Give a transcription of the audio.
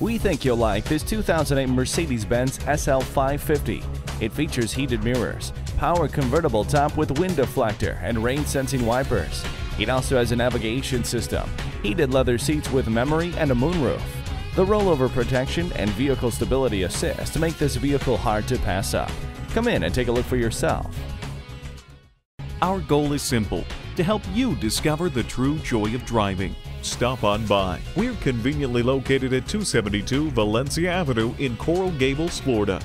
We think you'll like this 2008 Mercedes-Benz SL 550. It features heated mirrors, power convertible top with wind deflector, and rain sensing wipers. It also has a navigation system, heated leather seats with memory, and a moonroof. The rollover protection and vehicle stability assist make this vehicle hard to pass up. Come in and take a look for yourself. Our goal is simple to help you discover the true joy of driving. Stop on by. We're conveniently located at 272 Valencia Avenue in Coral Gables, Florida.